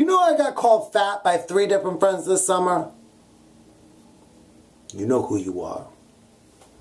You know I got called fat by three different friends this summer? You know who you are.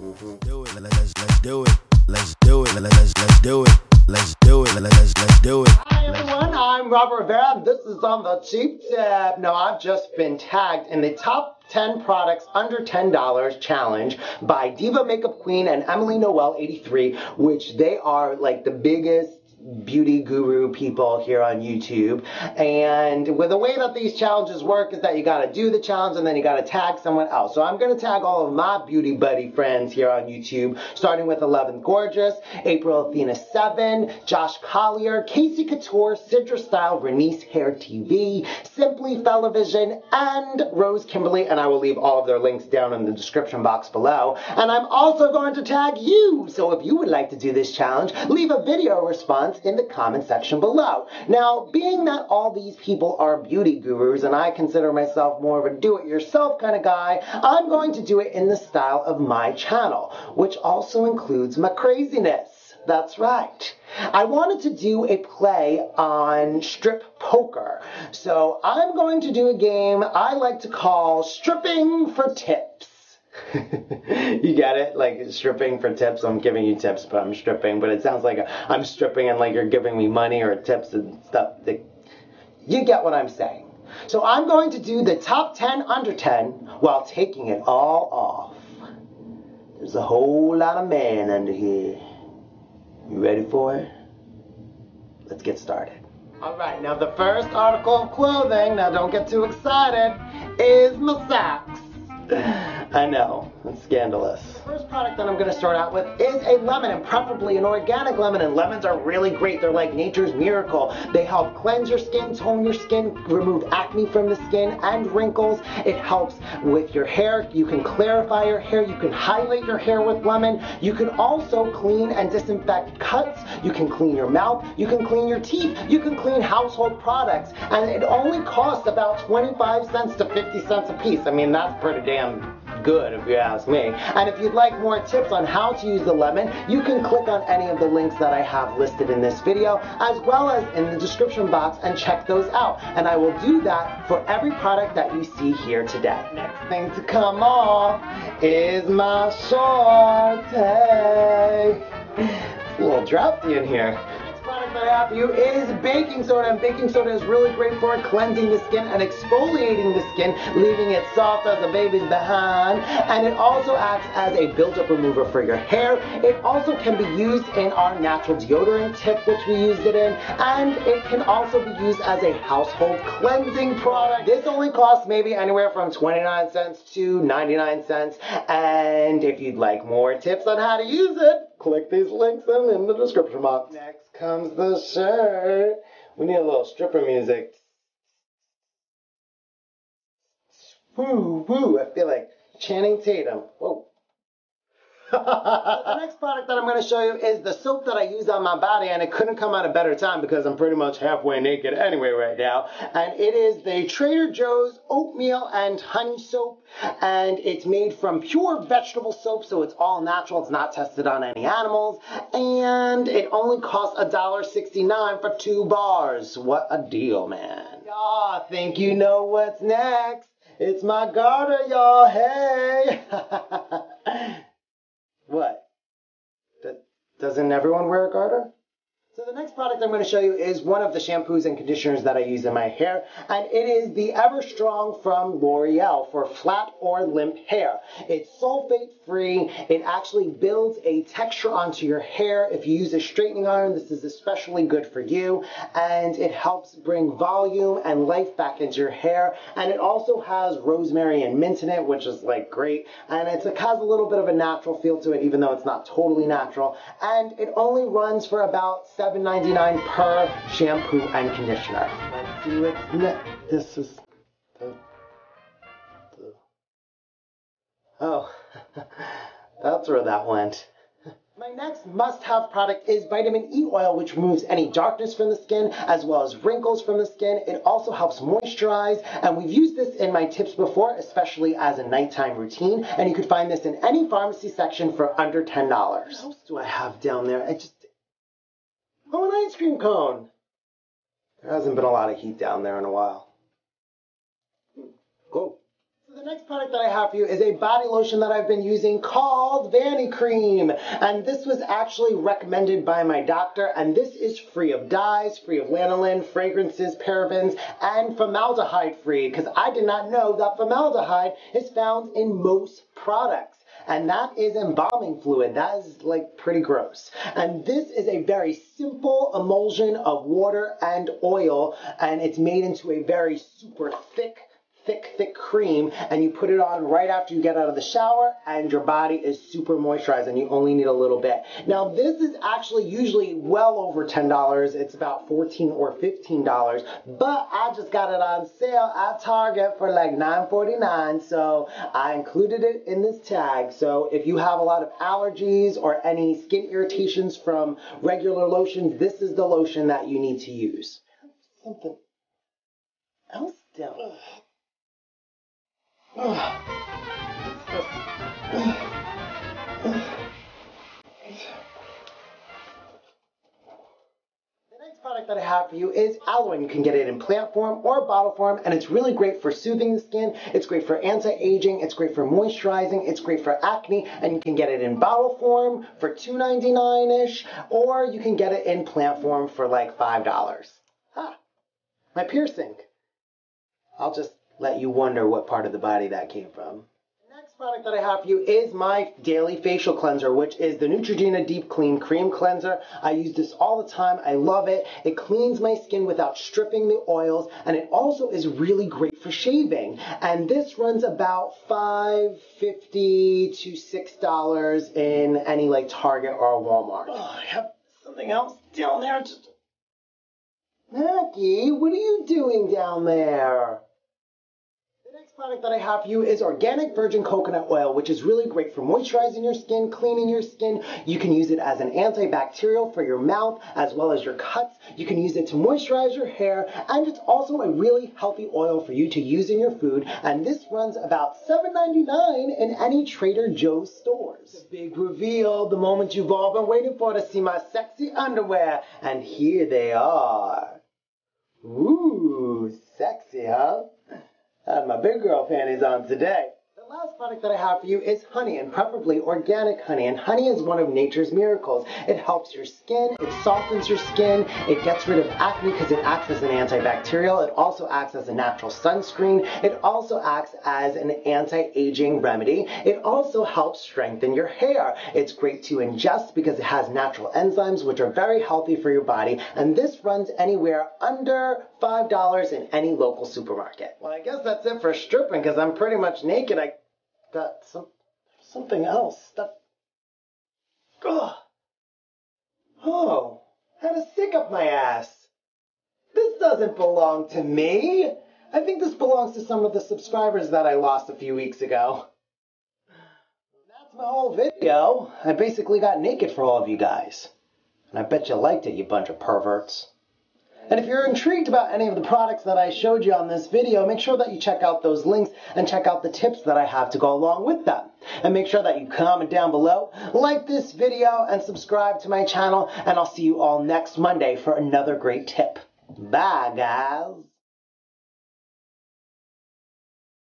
Mm-hmm. Do it. Let's, let's do it. Let's do it. Let's, let's do it. Let's do it. Let's, let's do it. Hi everyone, I'm Robert Rivera. This is on the cheap tip. Now I've just been tagged in the top 10 products under $10 challenge by Diva Makeup Queen and Emily Noel 83, which they are like the biggest beauty guru people here on YouTube. And with the way that these challenges work is that you gotta do the challenge and then you gotta tag someone else. So I'm gonna tag all of my beauty buddy friends here on YouTube, starting with 11 Gorgeous, April Athena 7, Josh Collier, Casey Couture, Sidra Style, Reniece Hair TV, Simply Felivision, and Rose Kimberly. And I will leave all of their links down in the description box below. And I'm also going to tag you. So if you would like to do this challenge, leave a video response in the comment section below. Now, being that all these people are beauty gurus and I consider myself more of a do-it-yourself kind of guy, I'm going to do it in the style of my channel, which also includes my craziness. That's right. I wanted to do a play on strip poker. So I'm going to do a game I like to call Stripping for Tips. you get it? Like stripping for tips. I'm giving you tips, but I'm stripping. But it sounds like I'm stripping and like you're giving me money or tips and stuff. You get what I'm saying. So I'm going to do the top 10 under 10 while taking it all off. There's a whole lot of man under here. You ready for it? Let's get started. Alright, now the first article of clothing, now don't get too excited, is my socks. I know, it's scandalous. The First product that I'm going to start out with is a lemon, and preferably an organic lemon. And lemons are really great. They're like nature's miracle. They help cleanse your skin, tone your skin, remove acne from the skin and wrinkles. It helps with your hair. You can clarify your hair. You can highlight your hair with lemon. You can also clean and disinfect cuts. You can clean your mouth. You can clean your teeth. You can clean household products. And it only costs about 25 cents to 50 cents a piece. I mean, that's pretty damn good if you ask me. And if you'd like more tips on how to use the lemon, you can click on any of the links that I have listed in this video, as well as in the description box and check those out. And I will do that for every product that you see here today. Next thing to come off is my short It's a little drafty in here I have for you is baking soda, and baking soda is really great for cleansing the skin and exfoliating the skin, leaving it soft as a baby's behind. And it also acts as a buildup remover for your hair. It also can be used in our natural deodorant tip, which we used it in, and it can also be used as a household cleansing product. This only costs maybe anywhere from 29 cents to 99 cents. And if you'd like more tips on how to use it, click these links in, in the description box. Next comes the shirt. We need a little stripper music. Woo, woo. I feel like Channing Tatum. Whoa the next product that I'm going to show you is the soap that I use on my body, and it couldn't come at a better time because I'm pretty much halfway naked anyway right now. And it is the Trader Joe's Oatmeal and Honey Soap, and it's made from pure vegetable soap, so it's all natural. It's not tested on any animals, and it only costs $1.69 for two bars. What a deal, man. Y'all think you know what's next. It's my garter, y'all. Hey. What? Doesn't everyone wear a garter? So the next product I'm going to show you is one of the shampoos and conditioners that I use in my hair, and it is the Ever Strong from L'Oreal for flat or limp hair. It's sulfate free. It actually builds a texture onto your hair. If you use a straightening iron, this is especially good for you, and it helps bring volume and life back into your hair. And it also has rosemary and mint in it, which is like great, and it has a little bit of a natural feel to it, even though it's not totally natural. And it only runs for about $7.99 per shampoo and conditioner. Let's what's next. This is the, the oh, that's where that went. My next must-have product is vitamin E oil, which removes any darkness from the skin as well as wrinkles from the skin. It also helps moisturize, and we've used this in my tips before, especially as a nighttime routine. And you could find this in any pharmacy section for under $10. What else do I have down there? I just Oh, an ice cream cone. There hasn't been a lot of heat down there in a while. Go. So the next product that I have for you is a body lotion that I've been using called Vanicream. And this was actually recommended by my doctor. And this is free of dyes, free of lanolin, fragrances, parabens, and formaldehyde free. Because I did not know that formaldehyde is found in most products and that is embalming fluid. That is like pretty gross. And this is a very simple emulsion of water and oil, and it's made into a very super thick thick, thick cream and you put it on right after you get out of the shower and your body is super moisturized and you only need a little bit. Now this is actually usually well over $10. It's about 14 or $15, but I just got it on sale at Target for like $9.49. So I included it in this tag. So if you have a lot of allergies or any skin irritations from regular lotions, this is the lotion that you need to use. Something else down. The next product that I have for you is aloe. You can get it in plant form or bottle form, and it's really great for soothing the skin. It's great for anti-aging. It's great for moisturizing. It's great for acne, and you can get it in bottle form for $2.99-ish, or you can get it in plant form for like $5. Ah, my piercing. I'll just let you wonder what part of the body that came from. The next product that I have for you is my daily facial cleanser, which is the Neutrogena Deep Clean Cream Cleanser. I use this all the time. I love it. It cleans my skin without stripping the oils, and it also is really great for shaving. And this runs about $5.50 to $6 in any like Target or Walmart. Oh, I have something else down there. Just... Mackie, what are you doing down there? Product that I have for you is organic virgin coconut oil, which is really great for moisturizing your skin, cleaning your skin. You can use it as an antibacterial for your mouth as well as your cuts. You can use it to moisturize your hair, and it's also a really healthy oil for you to use in your food. And this runs about $7.99 in any Trader Joe's stores. Big reveal, the moment you've all been waiting for to see my sexy underwear, and here they are. Ooh, sexy, huh? I had my big girl panties on today. Last product that I have for you is honey, and preferably organic honey. And honey is one of nature's miracles. It helps your skin, it softens your skin, it gets rid of acne because it acts as an antibacterial. It also acts as a natural sunscreen. It also acts as an anti-aging remedy. It also helps strengthen your hair. It's great to ingest because it has natural enzymes which are very healthy for your body. And this runs anywhere under $5 in any local supermarket. Well, I guess that's it for stripping because I'm pretty much naked. I got some something else. That Ugh. Oh, had a stick up my ass. This doesn't belong to me. I think this belongs to some of the subscribers that I lost a few weeks ago. That's my whole video. I basically got naked for all of you guys. And I bet you liked it, you bunch of perverts. And if you're intrigued about any of the products that I showed you on this video, make sure that you check out those links and check out the tips that I have to go along with them. And make sure that you comment down below, like this video, and subscribe to my channel. And I'll see you all next Monday for another great tip. Bye, guys.